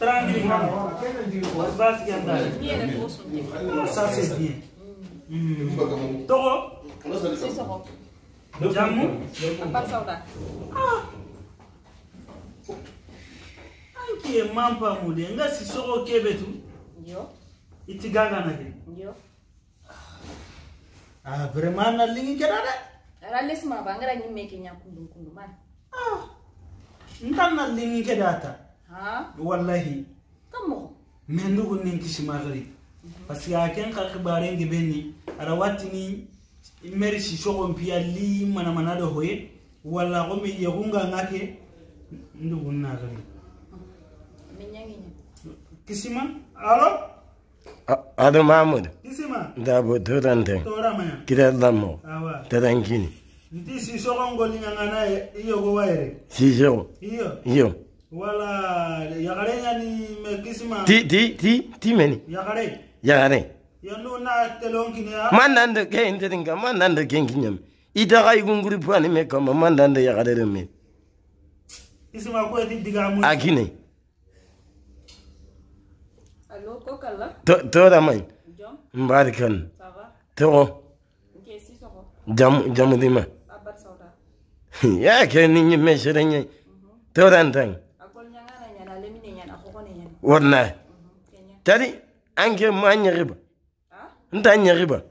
tranquillement Não, só ndani ça Não, bien togo jamu anki ye mampa mude nga sisoko kebe tu i ti gagana ke ah vraiment na lingi keda de ralesmaba não nyimme ke nyakundunkundumana ntan na lingi keda ta tá? Wallahi. Men ndugu nin kisi magari. Parce que aken ka kibare ngi benni. Ara wati ni meri si sogo mpia li mana mana do hoye. Wala ko mi yegunga ngake. Ndugu na gari. mi ñangi ñam Kisima? Alo? ado mamudu Kisima? dabo torante damo Awa. tarankini Nti si sogo ngoli ngana iyo go waire. siso Iyo. yo Wala yakare yani me kisima. ti ti ti ti meni. Yakare. yagare Yandu na telonki ni ya. mandande ke interinga mandande kenkinyam ita kai gunguri pani me kama mandande yagare reme Kisima ko ti diga mu. akine. Allo ko kala to tora mai jom mbarikan to jam jam dima. Ya ke ni ni me torantang akol ñangana ñana lemine ñana wallahi. Tari ange ma nyariba nta nyariba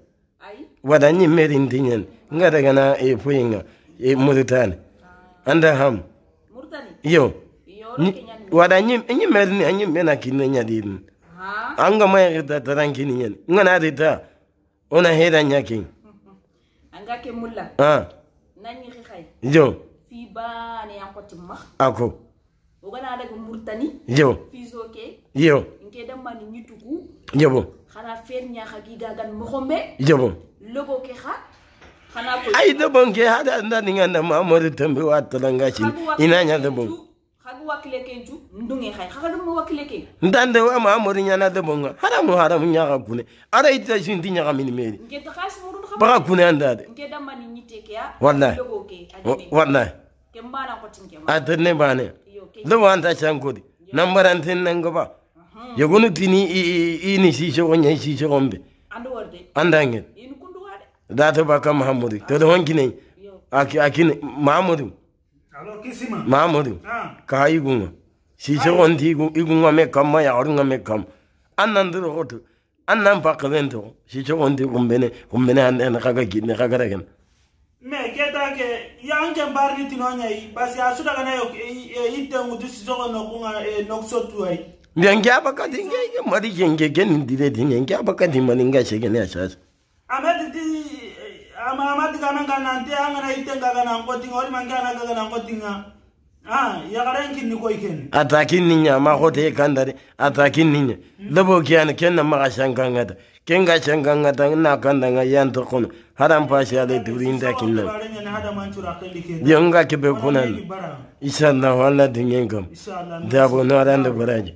wada nyi meri ndinyen nga daga na e puyinga e murtani anda ham. Yo. Wada nyi nyi meri ni nyi mena kinne nya din anga ma e yarda taran kinne nga na rita ona heda nya kin anga ke mulla? Ah nanyi khai yo. Fi ba ne yankoti ma ako. Ogana daga murtani yo. Fiso ke yo nke dammani ñitugu yobo xana feer ñaxa gi gagan moxombe yobo logo ke xa xana koy ay do bonke hada nda ninga na ma mori tambe wa talanga chin ina nya do bon xagu wakile ke ju ndunge xay xaxa dum wakile ke. Ndande wa ma mori nya na do bonga haramu haramu ka kune. Ara ita shin tinya ka min meri. Nke ta xas murun xam baka kune andade nke dammani ñite ke ya. Wallahi. logo ke wallahi. Ke mbana ko tinke ma. Atene bane. Ke do wanta chankodi nambaranten nango yogonu tini ini sisogo ñayi sisogon ɓe andangen dato bakka mahamadou todo honkineyi akine mahamadou mahamadou ka igunga sisogon ti igunga me kamma yagarunga me kam annandoro hoto annan pakkaten togo sisogon ti kumbene kumbene andene kaka kinne kakaraken mais ketake yanke mbarni tinoñayi parce que a sudagana yo itten wutu sisogo nokunga nokso tuai ai. Nyange abakati ngeke mari genge gen dire dinge nge abakati maninga shegene asasa Amedi ti ama amadi kana kana ante anga na ite ngaga na ngoti ngori ngaga na ngoti nga. Ah, ya karen kin ni ko iken. atakin ninya ma hote kandare atakin ninya labo kiyan kenna ma shankangata kenga shankangata na kandanga yanto kono haram pashi ale turinda kinna Bare nya na hada manchura kendi ken. yonga kebe kunan inshallah wala dingen kam Inshallah. dabo no aranda baraji